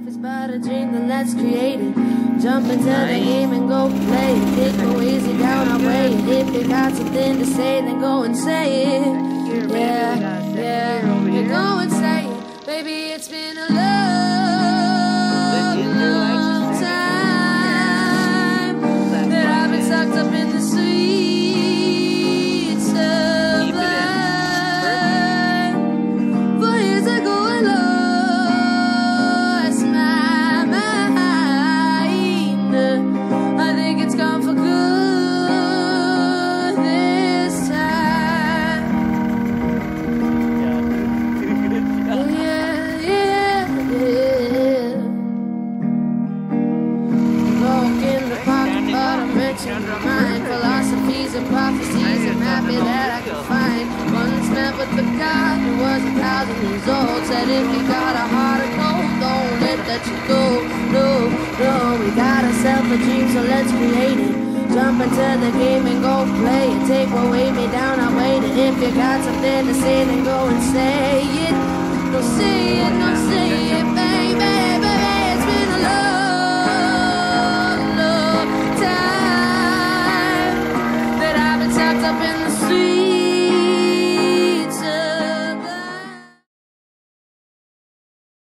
Life is but a dream, then let's create it. Jump into the game and go play it. It go easy down our way. If you got something to say, then go and say it. Yeah, yeah. You go and say it. Baby, it's been a long, my mind. Philosophies and prophecies, I'm happy that I can find. Once met with the God who was a thousand years old. Said if you got a heart of gold, don't let that you go. No, no, we got ourselves a dream, so let's create it. Jump into the game and go play it. Take what weigh me down, I'll wait it. If you got something to say, then go and say it. Up in the street.